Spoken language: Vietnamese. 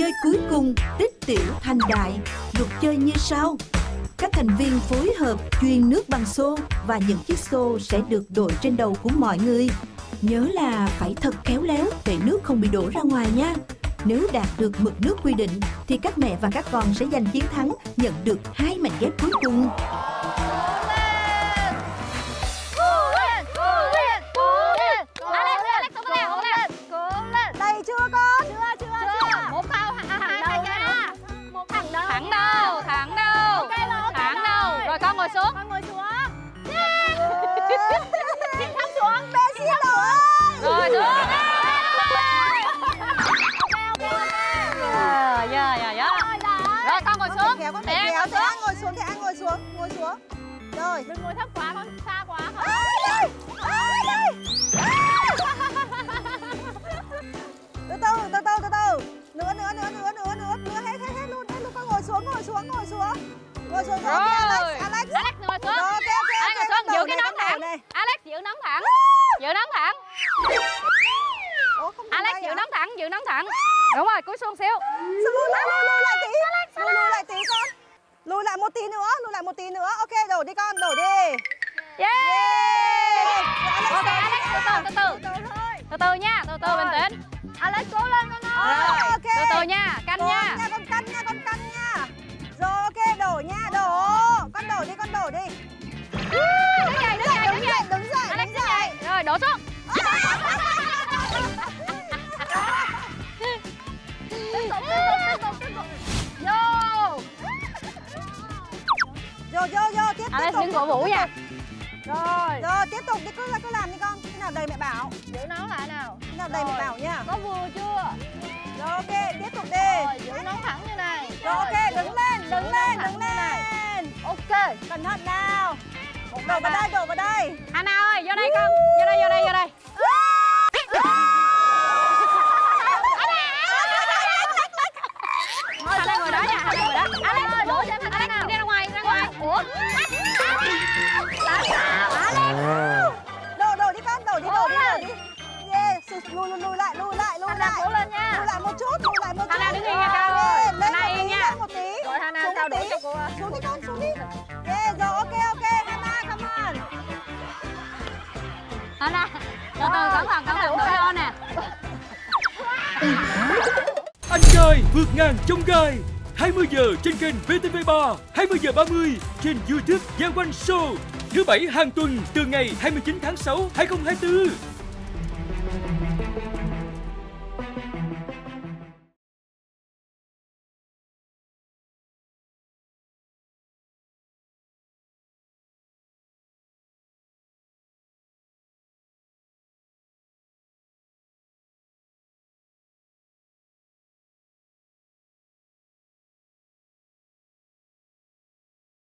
chơi cuối cùng tích tiểu thành đại, Luật chơi như sau. Các thành viên phối hợp chuyên nước bằng xô Và những chiếc xô sẽ được đội trên đầu của mọi người. Nhớ là phải thật khéo léo để nước không bị đổ ra ngoài nha. Nếu đạt được mực nước quy định, thì các mẹ và các con sẽ giành chiến thắng nhận được hai mảnh ghép cuối cùng. Rồi con ngồi Con xuống. kéo, con phải kéo. xuống. anh ngồi xuống, thì anh ngồi xuống, ngồi xuống. Rồi. Đừng ngồi thấp quá, con xa quá. Ai đây? Ai đây? Từ từ, từ từ, từ từ. Nữa, nữa, nữa, nữa, nữa, nữa, nữa, hết, hết, hết luôn, hết luôn. Con ngồi xuống, ngồi xuống, ngồi xuống. Ngồi xuống, rồi. Alex, Alex. Alex ngồi xuống. Rồi, ok, ok, Alex ngồi xuống, giữ cái nón thẳng. Alex giữ nón thẳng. Giữ nón thẳng. Ủa, không Alex giữ nón thẳng, giữ nón thẳng. Đúng rồi, cúi xuống xíu. Sao lùi lại, lùi, lùi lại tí. Lùi, lùi lại tí con. Lùi lại một tí nữa, lùi lại một tí nữa. Ok, đổ đi con, đổ đi. Yeah! Alex, Ok, Alex từ từ, từ từ. từ. Từ từ nha, từ từ bình tĩnh. Alex cố lên con ơi. Rồi, Ok. từ từ nha, canh nha. nha, con canh nha, con canh nha. Rồi, ok, đổ nha, đổ. Con đổ đi, con đổ đi. Đứng dậy, đứng dậy, đứng dậy. Alex đứng dậy. Rồi, đổ xuống. Tiếp tiếp tiếp tiếp. Vô. Vô, vô, tiếp, tiếp Alex tục. cổ vũ tiếp nha. Rồi. Rồi, tiếp tục đi, cứ, cứ làm đi con. Thế nào đầy mẹ bảo. Giữ nón lại nào. Thế nào đầy mẹ Rồi. bảo nha. Có vừa chưa? Rồi, ok, tiếp tục đi. Rồi, giữ nón thẳng như này. Rồi, ok, đứng lên, đứng lên, đứng lên. Ok. Cẩn thận nào. Đổ vào đây, đổ vào đây. Anna ơi, vô đây con. Vô đây, vô đây, vô đây. Hana, từ từ, cẩn thận, cẩn thận, đổ vô nè. Anh trai vượt ngàn trong gai. 20 giờ trên kênh VTV3 20 giờ 30 trên YouTube Giang Quanh Show. Thứ bảy hàng tuần từ ngày 29 tháng 6 2024